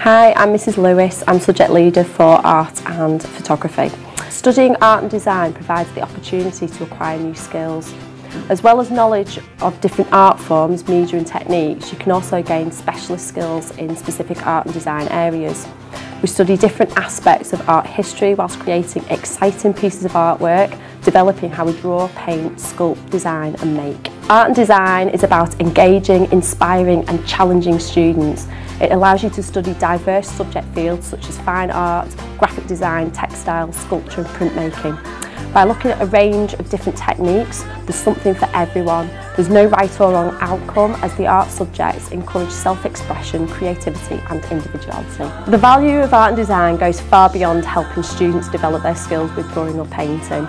Hi, I'm Mrs Lewis. I'm subject leader for art and photography. Studying art and design provides the opportunity to acquire new skills. As well as knowledge of different art forms, media and techniques, you can also gain specialist skills in specific art and design areas. We study different aspects of art history whilst creating exciting pieces of artwork, developing how we draw, paint, sculpt, design and make. Art and design is about engaging, inspiring and challenging students. It allows you to study diverse subject fields such as fine art, graphic design, textile, sculpture and printmaking. By looking at a range of different techniques, there's something for everyone. There's no right or wrong outcome as the art subjects encourage self-expression, creativity and individuality. The value of art and design goes far beyond helping students develop their skills with drawing or painting.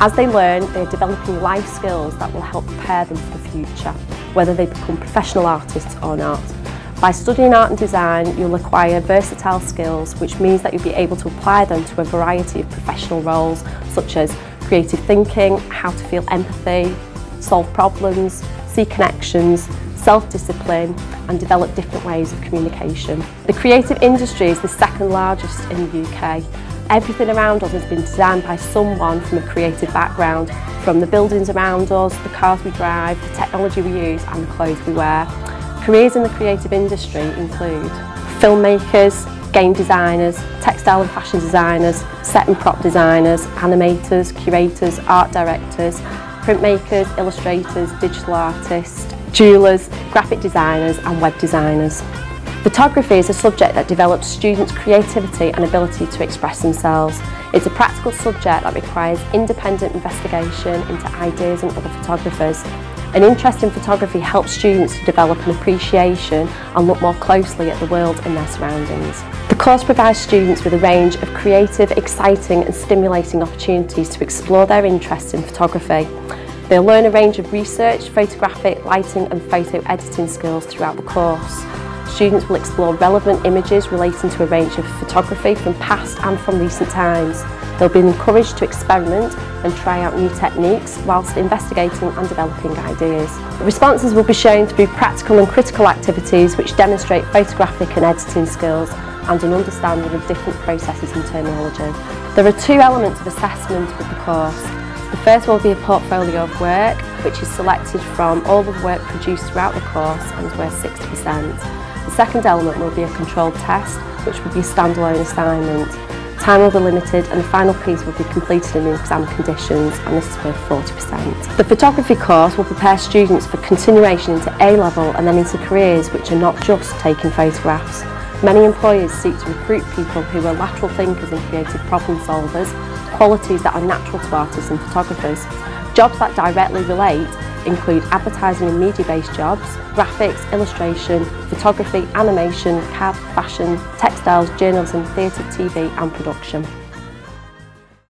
As they learn, they're developing life skills that will help prepare them for the future, whether they become professional artists or not. By studying art and design, you'll acquire versatile skills, which means that you'll be able to apply them to a variety of professional roles, such as creative thinking, how to feel empathy, solve problems, see connections, self-discipline and develop different ways of communication. The creative industry is the second largest in the UK. Everything around us has been designed by someone from a creative background, from the buildings around us, the cars we drive, the technology we use and the clothes we wear. Careers in the creative industry include filmmakers, game designers, textile and fashion designers, set and prop designers, animators, curators, art directors, printmakers, illustrators, digital artists, jewellers, graphic designers and web designers. Photography is a subject that develops students' creativity and ability to express themselves. It's a practical subject that requires independent investigation into ideas and other photographers An interest in photography helps students to develop an appreciation and look more closely at the world and their surroundings. The course provides students with a range of creative, exciting and stimulating opportunities to explore their interests in photography. They'll learn a range of research, photographic, lighting and photo editing skills throughout the course. Students will explore relevant images relating to a range of photography from past and from recent times. They'll be encouraged to experiment and try out new techniques whilst investigating and developing ideas. Responses will be shown through practical and critical activities which demonstrate photographic and editing skills and an understanding of different processes and terminology. There are two elements of assessment with the course. The first will be a portfolio of work which is selected from all the work produced throughout the course and is worth 60%. The second element will be a controlled test which will be a standalone assignment. Time will be limited and the final piece will be completed in exam conditions and this is worth 40%. The photography course will prepare students for continuation into A-level and then into careers which are not just taking photographs. Many employers seek to recruit people who are lateral thinkers and creative problem solvers, qualities that are natural to artists and photographers. Jobs that directly relate include advertising and media-based jobs, graphics, illustration, photography, animation, CAD, fashion, textiles, journalism, theatre, TV and production.